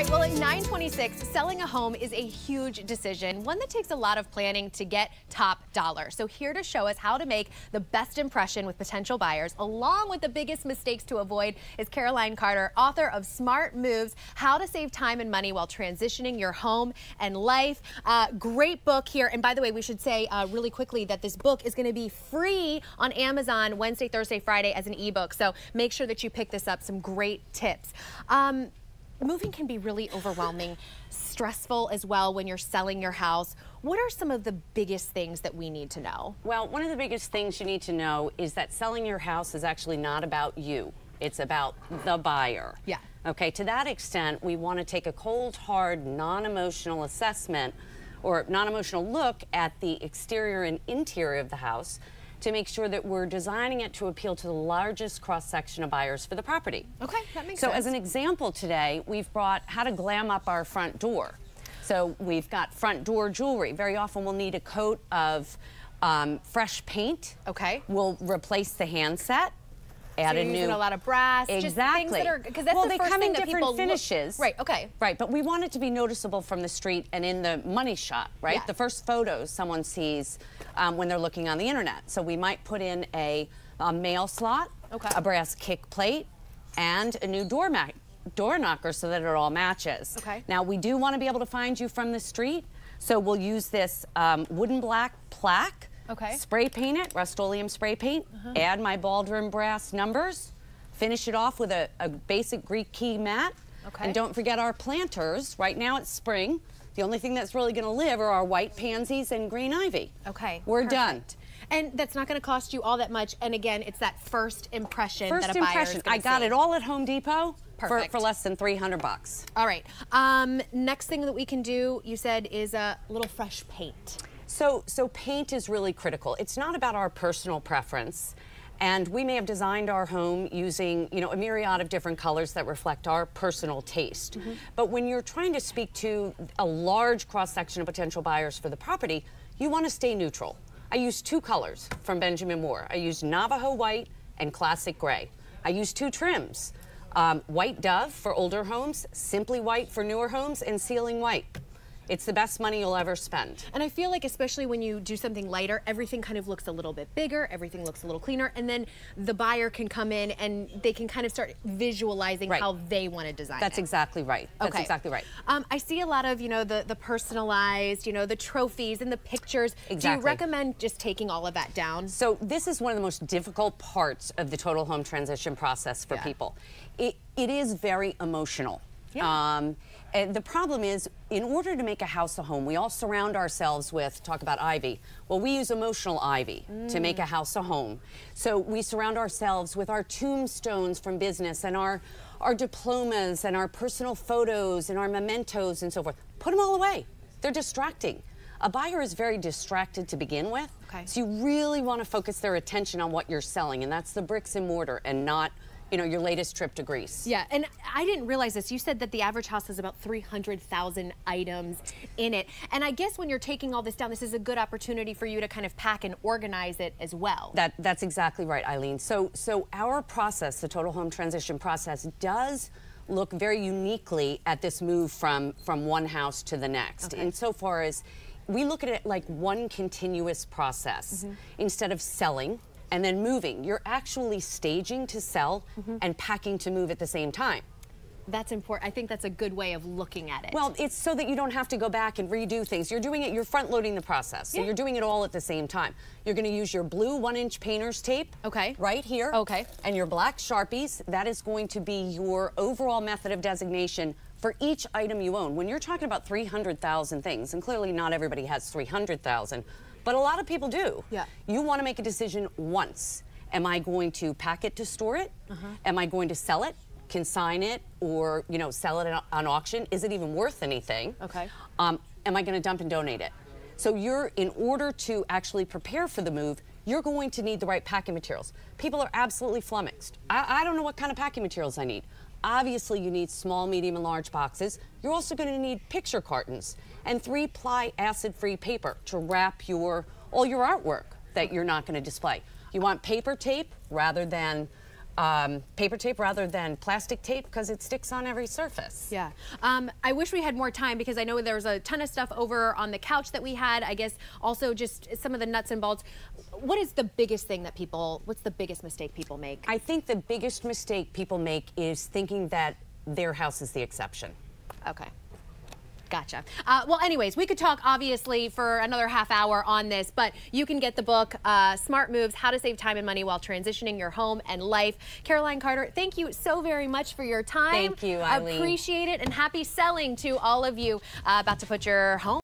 right, well, at 926, selling a home is a huge decision, one that takes a lot of planning to get top dollar. So here to show us how to make the best impression with potential buyers, along with the biggest mistakes to avoid, is Caroline Carter, author of Smart Moves, How to Save Time and Money While Transitioning Your Home and Life. Uh, great book here. And by the way, we should say uh, really quickly that this book is going to be free on Amazon Wednesday, Thursday, Friday as an ebook. So make sure that you pick this up. Some great tips. Um, moving can be really overwhelming, stressful as well when you're selling your house. What are some of the biggest things that we need to know? Well, one of the biggest things you need to know is that selling your house is actually not about you. It's about the buyer. Yeah. Okay, to that extent, we want to take a cold, hard, non-emotional assessment or non-emotional look at the exterior and interior of the house to make sure that we're designing it to appeal to the largest cross-section of buyers for the property. Okay, that makes so sense. So as an example today, we've brought how to glam up our front door. So we've got front door jewelry. Very often we'll need a coat of um, fresh paint. Okay. We'll replace the handset add so a new a lot of brass exactly because that well the they first come thing in that different people finishes. Look, right okay. Right but we want it to be noticeable from the street and in the money shot right? Yeah. the first photos someone sees um, when they're looking on the internet. So we might put in a, a mail slot okay. a brass kick plate and a new doormat door knocker so that it all matches. Okay. Now we do want to be able to find you from the street so we'll use this um, wooden black plaque Okay. Spray paint it, Rust-Oleum spray paint. Uh -huh. Add my baldwin brass numbers. Finish it off with a, a basic Greek key mat. Okay. And don't forget our planters. Right now it's spring. The only thing that's really going to live are our white pansies and green ivy. Okay. We're perfect. done. And that's not going to cost you all that much. And again, it's that first impression first that a buyer impression. is going to I got see. it all at Home Depot for, for less than 300 bucks. All right. Um, next thing that we can do, you said, is a little fresh paint. So, so paint is really critical. It's not about our personal preference. And we may have designed our home using, you know, a myriad of different colors that reflect our personal taste. Mm -hmm. But when you're trying to speak to a large cross-section of potential buyers for the property, you want to stay neutral. I use two colors from Benjamin Moore. I use Navajo white and classic gray. I use two trims, um, white dove for older homes, simply white for newer homes, and ceiling white. It's the best money you'll ever spend. And I feel like especially when you do something lighter, everything kind of looks a little bit bigger, everything looks a little cleaner, and then the buyer can come in and they can kind of start visualizing right. how they want to design it. That's it. exactly right. That's okay. exactly right. Um, I see a lot of, you know, the, the personalized, you know, the trophies and the pictures. Exactly. Do you recommend just taking all of that down? So this is one of the most difficult parts of the total home transition process for yeah. people. It, it is very emotional. Yeah. Um, and the problem is, in order to make a house a home, we all surround ourselves with, talk about ivy. Well, we use emotional ivy mm. to make a house a home. So we surround ourselves with our tombstones from business and our, our diplomas and our personal photos and our mementos and so forth. Put them all away. They're distracting. A buyer is very distracted to begin with. Okay. So you really want to focus their attention on what you're selling, and that's the bricks and mortar and not you know, your latest trip to Greece. Yeah, and I didn't realize this. You said that the average house has about 300,000 items in it. And I guess when you're taking all this down, this is a good opportunity for you to kind of pack and organize it as well. That, that's exactly right, Eileen. So, so our process, the total home transition process, does look very uniquely at this move from, from one house to the next. Okay. Insofar as we look at it like one continuous process. Mm -hmm. Instead of selling, and then moving. You're actually staging to sell mm -hmm. and packing to move at the same time. That's important. I think that's a good way of looking at it. Well, it's so that you don't have to go back and redo things. You're doing it, you're front loading the process. So yeah. you're doing it all at the same time. You're going to use your blue one inch painter's tape. Okay. Right here. Okay. And your black Sharpies. That is going to be your overall method of designation for each item you own. When you're talking about 300,000 things, and clearly not everybody has 300,000, but a lot of people do. Yeah. You want to make a decision once. Am I going to pack it to store it? Uh -huh. Am I going to sell it? consign it or you know sell it on auction is it even worth anything okay um, am i going to dump and donate it so you're in order to actually prepare for the move you're going to need the right packing materials people are absolutely flummoxed I, I don't know what kind of packing materials i need obviously you need small medium and large boxes. You're also going to need picture cartons and three ply acid free paper to wrap your all your artwork that you're not going to display. You want paper tape rather than um, paper tape rather than plastic tape because it sticks on every surface. Yeah. Um, I wish we had more time because I know there was a ton of stuff over on the couch that we had. I guess also just some of the nuts and bolts. What is the biggest thing that people, what's the biggest mistake people make? I think the biggest mistake people make is thinking that their house is the exception. Okay. Gotcha. Uh, well, anyways, we could talk obviously for another half hour on this, but you can get the book, uh, Smart Moves, How to Save Time and Money While Transitioning Your Home and Life. Caroline Carter, thank you so very much for your time. Thank you, Eileen. Appreciate it and happy selling to all of you uh, about to put your home